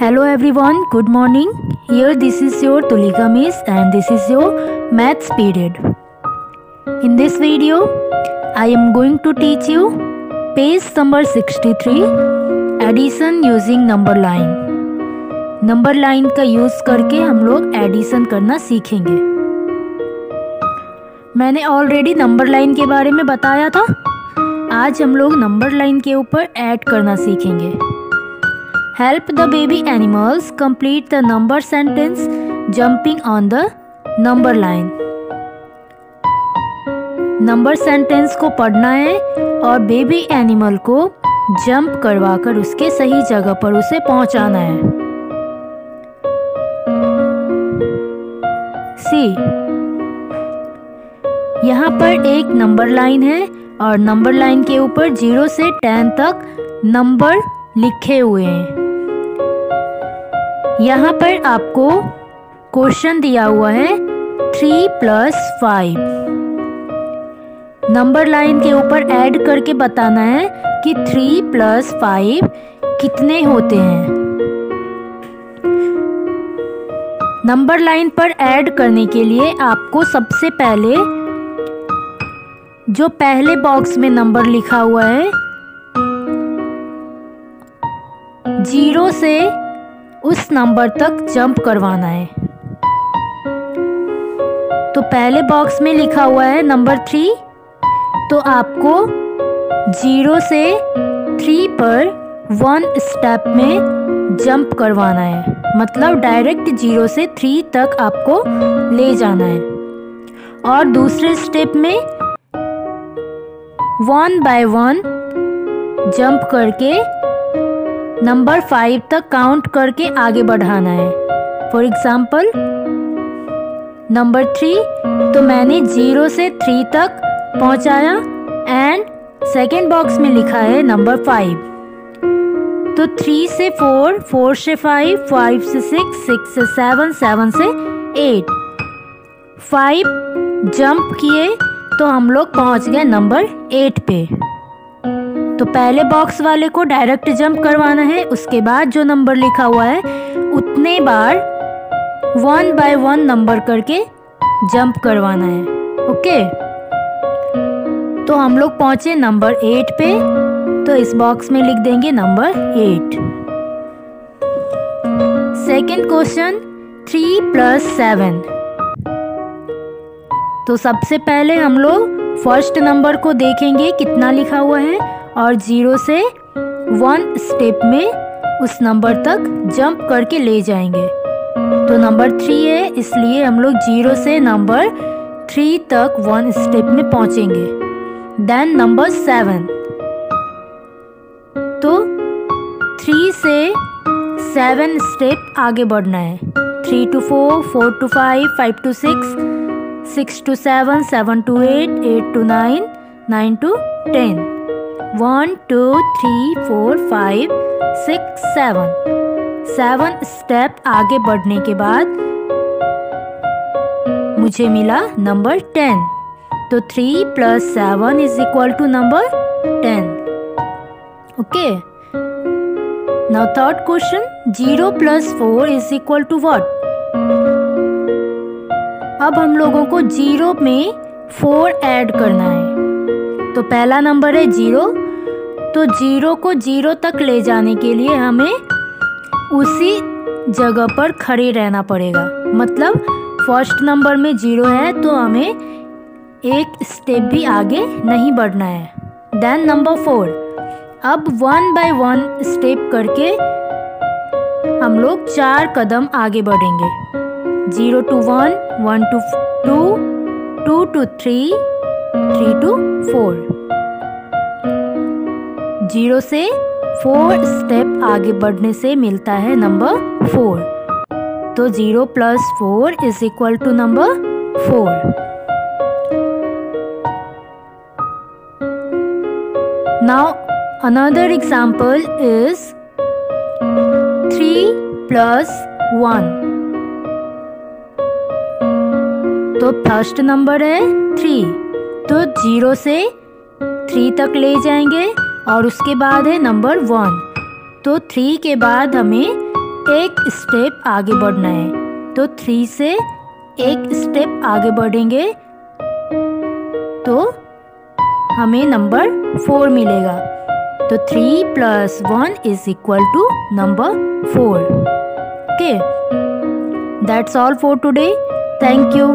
Hello everyone good morning here this is your Tulika miss and this is your maths period in this video I am going to teach you page number 63 addition using number line number line का use करके हम लोग addition करना सीखेंगे। मैंने already number line के बारे में बताया था। आज हम लोग नंबर लाइन के ऊपर ऐड करना सीखेंगे। Help the baby animals complete the number sentence jumping on the number line number sentence को पढ़ना है और बेबी एनिमल को जंप करवाकर उसके सही जगह पर उसे पहुंचाना है। सी यहाँ पर एक नंबर लाइन है और नंबर लाइन के ऊपर ज़ीरो से टेन तक नंबर लिखे हुए हैं। यहाँ पर आपको क्वेश्चन दिया हुआ है three plus five. Number line के ऊपर ऐड करके बताना है कि थ्री प्लस फाइव कितने होते हैं। नंबर लाइन पर ऐड करने के लिए आपको सबसे पहले जो पहले बॉक्स में नंबर लिखा हुआ है, ज़ीरो से उस नंबर तक जंप करवाना है। तो पहले बॉक्स में लिखा हुआ है नंबर थ्री तो आपको ज़ीरो से थ्री पर वन स्टेप में जंप करवाना है। मतलब डायरेक्ट ज़ीरो से थ्री तक आपको ले जाना है। और दूसरे स्टेप में वन बाय वन जंप करके नंबर फाइव तक काउंट करके आगे बढ़ाना है। फॉर एग्ज़ाम्पल नंबर थ्री तो मैंने ज़ीरो से थ्री तक पहुँचाया एंड सेकेंड बॉक्स में लिखा है नंबर फाइव। तो थ्री से फोर फोर से फाइव फाइव से सिक्स सिक्स से सेवन सेवन से एट। फाइव जंप किए तो हम लोग पहुँच गए नंबर एट पे। तो पहले बॉक्स वाले को डायरेक्ट जंप करवाना है, उसके बाद जो नंबर लिखा हुआ है, उतने बार वन बाय वन नंबर करके जंप करवाना है ओके तो हम लोग पहुँचे नंबर एट पे तो इस बॉक्स में लिख देंगे number eight second question three plus seven तो सबसे पहले हम लोग फ़र्स्ट नंबर को देखेंगे कितना लिखा हुआ है और ज़ीरो से वन स्टेप में उस नंबर तक जंप करके ले जाएँगे। तो नंबर थ्री है, इसलिए हम लोग ज़ीरो से नंबर थ्री तक वन स्टेप में पहुँचेंगे। देन नंबर सेवन तो थ्री से सेवन स्टेप आगे बढ़ना है। Three to four four to five five to six six to seven seven to eight eight to nine nine to ten one two three four five six seven seven step आगे बढ़ने के बाद मुझे मिला number ten तो three plus seven is equal to number ten okay now third question zero plus four is equal to what अब हम लोगों को ज़ीरो में फोर ऐड करना है। तो पहला नंबर है ज़ीरो। तो ज़ीरो को ज़ीरो तक ले जाने के लिए हमें उसी जगह पर खड़े रहना पड़ेगा। मतलब फ़र्स्ट नंबर में ज़ीरो है तो हमें एक स्टेप भी आगे नहीं बढ़ना है। देन नंबर फोर अब वन बाय वन स्टेप करके हम लोग चार कदम आगे बढ़ेंगे। Zero to one one to two two to three three to four. Zero से फोर स्टेप आगे बढ़ने से मिलता है नंबर फोर। तो zero plus four is equal to number four. Now, another example is three plus one. तो first number है three तो ज़ीरो से थ्री तक ले जाएँगे और उसके बाद है नंबर वन। तो थ्री के बाद हमें एक स्टेप आगे बढ़ना है। तो थ्री से एक स्टेप आगे बढ़ेंगे तो हमें नंबर फोर मिलेगा। तो three plus one is equal to number four. Okay that's all for today thank you